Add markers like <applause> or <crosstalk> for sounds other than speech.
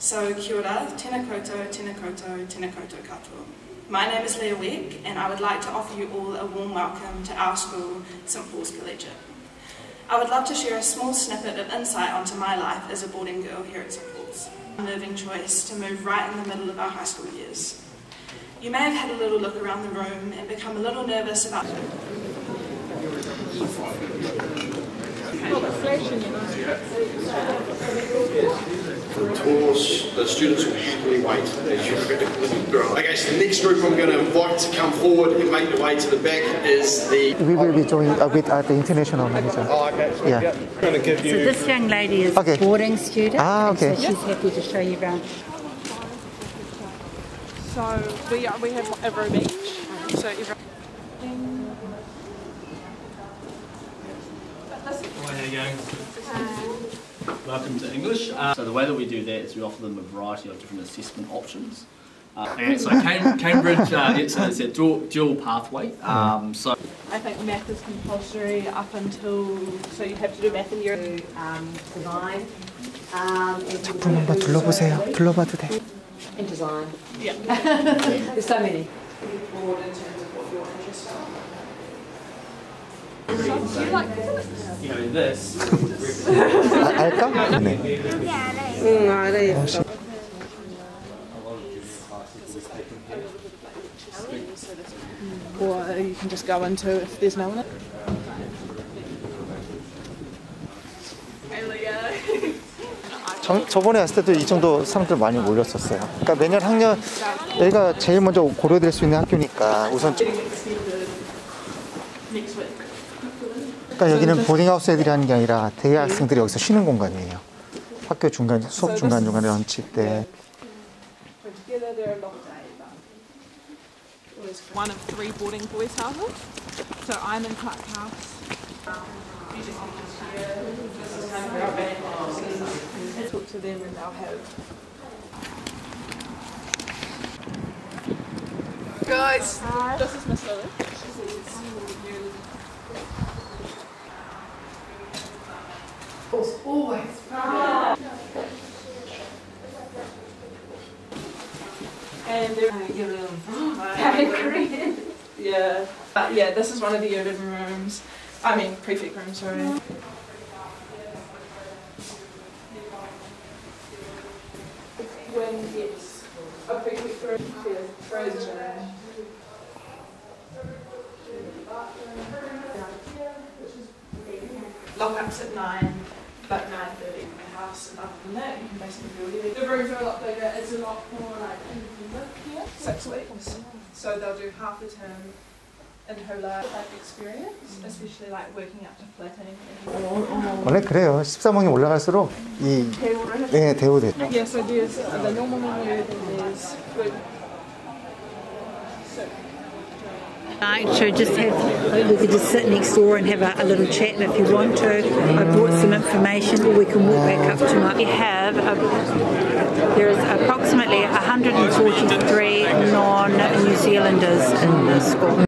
So, kia ora, tēnā koutou, tēnā koutou, tēnā koutou katoa. My name is Leah Weck, and I would like to offer you all a warm welcome to our school, St Paul's Collegiate. I would love to share a small snippet of insight onto my life as a boarding girl here at St Paul's. A moving choice to move right in the middle of our high school years. You may have had a little look around the room and become a little nervous about For tours, the students will usually wait as you Okay, so the next group I'm going to invite to come forward and make their way to the back is the. We will be joined uh, with uh, the international manager. Oh, okay. So, Yeah. I'm going to give So this young lady is Okay. a boarding student. Ah, and So she's happy to show you around. So we are, we have a room each. So every, Hi, how you going? Welcome to English. Uh, so the way that we do that is we offer them a variety of different assessment options. Uh, and so Cam- Cambridge, uh, it's, it's a dual, dual pathway. Um, so I think math is compulsory up until so you have to do math in year. um, design. Um, and 작품 한번 둘러보세요. 둘러봐도 돼. And design. Yeah. <laughs> There's so many. 아, 알까? 네. or one. Hey Leah. 저, 저번에 왔을 때도 이 정도 사람들 많이 몰렸었어요. 그러니까 매년 학년 여기가 제일 먼저 고려될 수 있는 학교니까 우선. 그러니까 여기는 보딩하우스 애들이 하는 게 아니라 대학생들이 여기서 쉬는 공간이에요. 학교 중간 수업 중간 중간에 런치 때 there's one of three boarding boys' houses. So I'm in Clark House. Talk to them and they'll have. Guys, this is Miss Lily. And they're <gasps> Yeah, but yeah, this is one of the yoga rooms. I mean, prefect room, sorry. When it's a prefect room, there's frozen. Lockups at nine, but nine thirty in the house, and other than that, you can basically do whatever. The rooms are a lot bigger. It's a lot more like independent here Six weeks, so they'll do half the term in her life experience, especially like working up to flatting. And 원래 그래요. 13학년 올라갈수록 이 네, 대우돼. yeah, so there's uh, the normal menu, then there's food. So, Like to just have, like, we could just sit next door and have a, a little chat if you want to. I brought some information, or we can walk back up to my. We have a, Донецку.